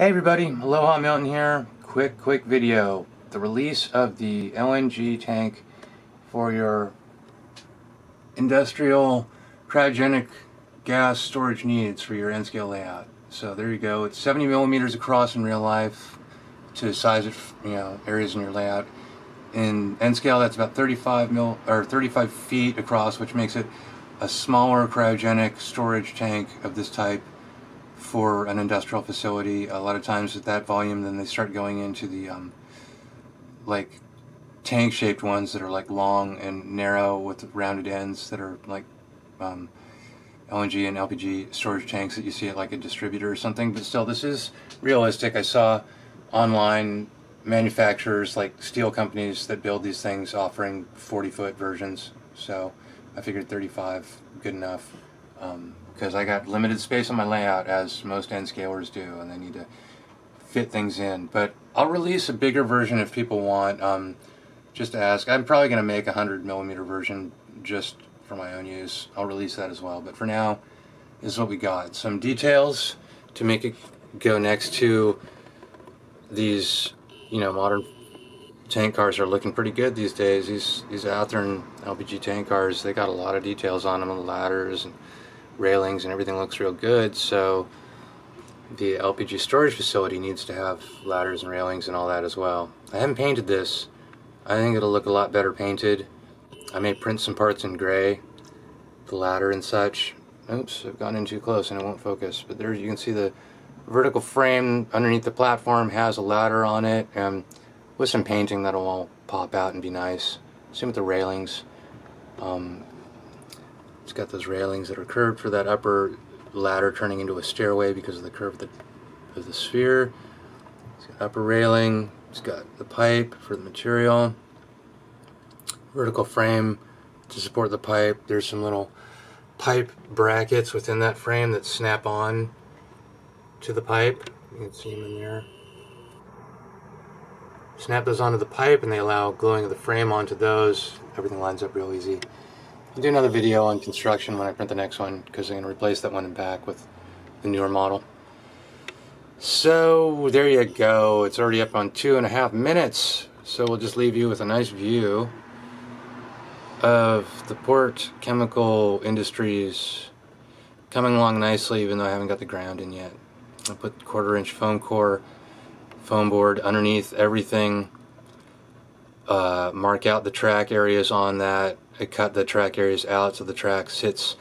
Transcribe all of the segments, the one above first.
Hey everybody, Aloha Milton here. Quick, quick video. The release of the LNG tank for your industrial cryogenic gas storage needs for your N-scale layout. So there you go. It's 70 millimeters across in real life to size it, you know, areas in your layout. In N-scale, that's about 35 mil or 35 feet across, which makes it a smaller cryogenic storage tank of this type for an industrial facility. A lot of times at that volume, then they start going into the um, like tank-shaped ones that are like long and narrow with rounded ends that are like um, LNG and LPG storage tanks that you see at like a distributor or something. But still, this is realistic. I saw online manufacturers like steel companies that build these things offering 40 foot versions. So I figured 35 good enough. Um, because I got limited space on my layout as most N-scalers do and they need to fit things in. But I'll release a bigger version if people want. Um, just to ask. I'm probably going to make a 100 millimeter version just for my own use. I'll release that as well. But for now, this is what we got. Some details to make it go next to these, you know, modern tank cars are looking pretty good these days. These these Athearn LPG tank cars, they got a lot of details on them, the ladders and railings and everything looks real good. So the LPG storage facility needs to have ladders and railings and all that as well. I haven't painted this. I think it'll look a lot better painted. I may print some parts in gray, the ladder and such. Oops, I've gone in too close and it won't focus. But there you can see the vertical frame underneath the platform has a ladder on it and with some painting that'll all pop out and be nice. Same with the railings. Um, it's got those railings that are curved for that upper ladder turning into a stairway because of the curve of the, of the sphere. It's got upper railing. It's got the pipe for the material. Vertical frame to support the pipe. There's some little pipe brackets within that frame that snap on to the pipe. You can see them in there. Snap those onto the pipe and they allow gluing of the frame onto those. Everything lines up real easy. I'll do another video on construction when I print the next one because I'm going to replace that one in back with the newer model. So there you go. It's already up on two and a half minutes. So we'll just leave you with a nice view of the Port Chemical Industries coming along nicely even though I haven't got the ground in yet. I put quarter inch foam core, foam board underneath everything. Uh, mark out the track areas on that I cut the track areas out so the track sits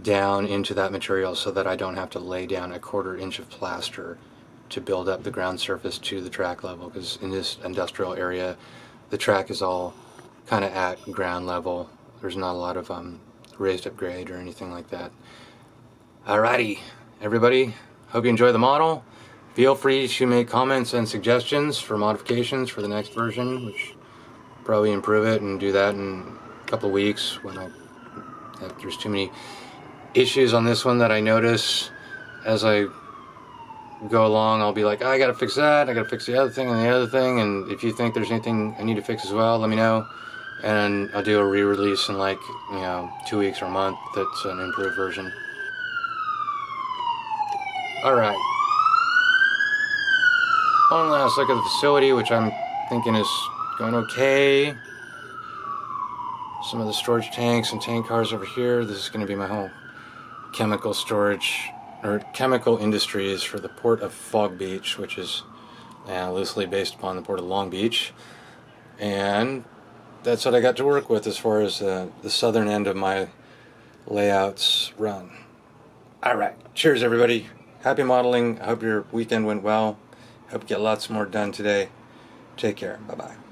down into that material so that I don't have to lay down a quarter inch of plaster to build up the ground surface to the track level because in this industrial area the track is all kind of at ground level. There's not a lot of um, raised up grade or anything like that. Alrighty everybody hope you enjoy the model. Feel free to make comments and suggestions for modifications for the next version which probably improve it and do that and couple weeks when I if there's too many issues on this one that I notice as I go along. I'll be like oh, I gotta fix that. I gotta fix the other thing and the other thing. And if you think there's anything I need to fix as well let me know. And I'll do a re-release in like you know two weeks or a month that's an improved version. Alright one last look at the facility which I'm thinking is going okay some of the storage tanks and tank cars over here. This is going to be my whole chemical storage or chemical industries for the port of Fog Beach, which is uh, loosely based upon the port of Long Beach. And that's what I got to work with as far as uh, the southern end of my layouts run. Alright, cheers everybody. Happy modeling. I hope your weekend went well. Hope you get lots more done today. Take care. Bye bye.